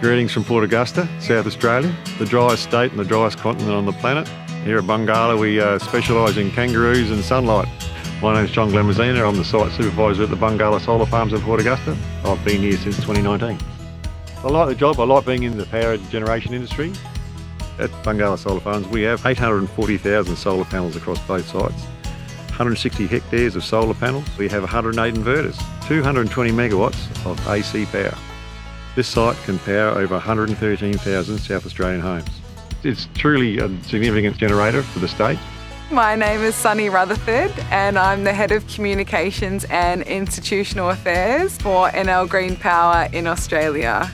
Greetings from Port Augusta, South Australia, the driest state and the driest continent on the planet. Here at Bungala, we uh, specialise in kangaroos and sunlight. My name's John Glamazina. I'm the site supervisor at the Bungala Solar Farms in Port Augusta. I've been here since 2019. I like the job. I like being in the power generation industry. At Bungala Solar Farms, we have 840,000 solar panels across both sites. 160 hectares of solar panels. We have 108 inverters, 220 megawatts of AC power. This site can power over 113,000 South Australian homes. It's truly a significant generator for the state. My name is Sunny Rutherford and I'm the Head of Communications and Institutional Affairs for Enel Green Power in Australia.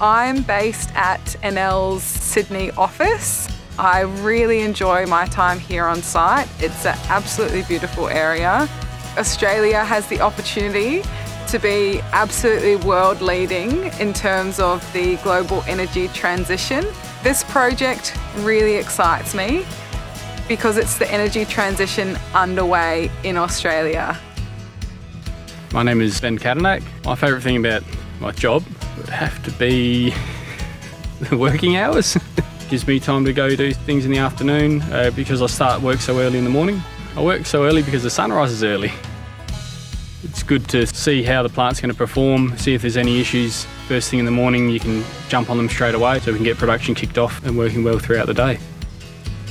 I'm based at Enel's Sydney office. I really enjoy my time here on site. It's an absolutely beautiful area. Australia has the opportunity to be absolutely world leading in terms of the global energy transition. This project really excites me because it's the energy transition underway in Australia. My name is Ben Kadanak. My favourite thing about my job would have to be the working hours. Gives me time to go do things in the afternoon uh, because I start work so early in the morning. I work so early because the sun rises early. It's good to see how the plant's going to perform, see if there's any issues. First thing in the morning, you can jump on them straight away so we can get production kicked off and working well throughout the day.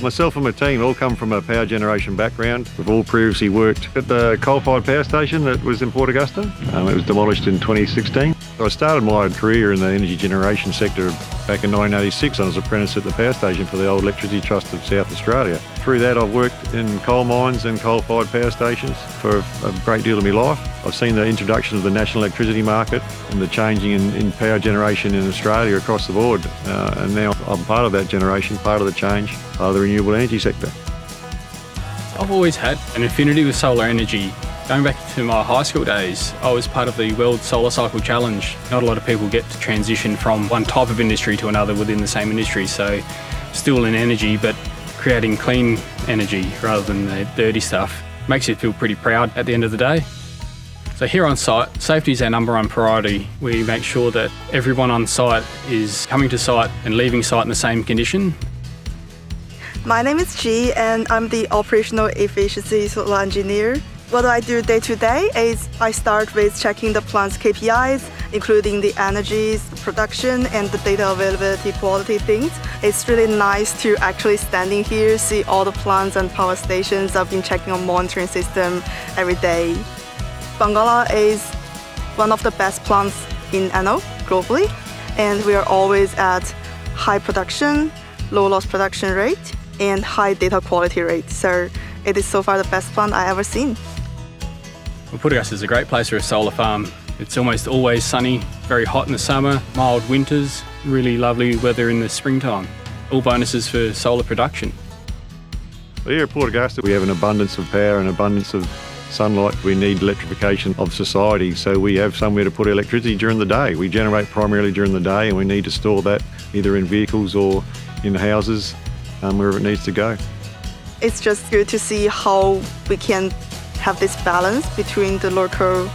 Myself and my team all come from a power generation background. We've all previously worked at the coal-fired power station that was in Port Augusta. Um, it was demolished in 2016. I started my career in the energy generation sector back in 1986. I was apprentice at the power station for the old Electricity Trust of South Australia. Through that I've worked in coal mines and coal-fired power stations for a great deal of my life. I've seen the introduction of the national electricity market and the changing in, in power generation in Australia across the board. Uh, and now I'm part of that generation, part of the change, of the renewable energy sector. I've always had an affinity with solar energy. Going back to my high school days, I was part of the World Solar Cycle Challenge. Not a lot of people get to transition from one type of industry to another within the same industry, so still in energy, but creating clean energy rather than the dirty stuff. Makes you feel pretty proud at the end of the day. So here on site, safety is our number one priority. We make sure that everyone on site is coming to site and leaving site in the same condition. My name is G and I'm the operational efficiency solar engineer. What I do day to day is I start with checking the plant's KPIs, including the energies, production, and the data availability quality things. It's really nice to actually standing here, see all the plants and power stations. I've been checking on monitoring system every day. Bungala is one of the best plants in Enel globally, and we are always at high production, low loss production rate, and high data quality rate. So it is so far the best plant I ever seen. Well, Port Augusta is a great place for a solar farm. It's almost always sunny, very hot in the summer, mild winters, really lovely weather in the springtime. All bonuses for solar production. Here at Port Augusta we have an abundance of power and abundance of sunlight, we need electrification of society, so we have somewhere to put electricity during the day. We generate primarily during the day and we need to store that either in vehicles or in houses, um, wherever it needs to go. It's just good to see how we can have this balance between the local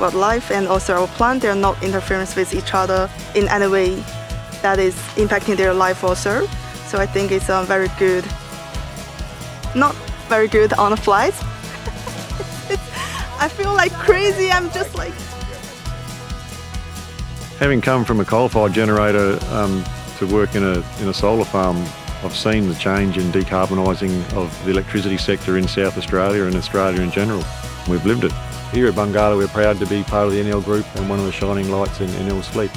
wildlife and also our plant. They're not interference with each other in any way that is impacting their life also. So I think it's a very good, not very good on the flights, I feel like crazy. I'm just like. Having come from a coal-fired generator um, to work in a in a solar farm, I've seen the change in decarbonising of the electricity sector in South Australia and Australia in general. We've lived it. Here at Bungala, we're proud to be part of the Enel Group and one of the shining lights in Enel's fleet.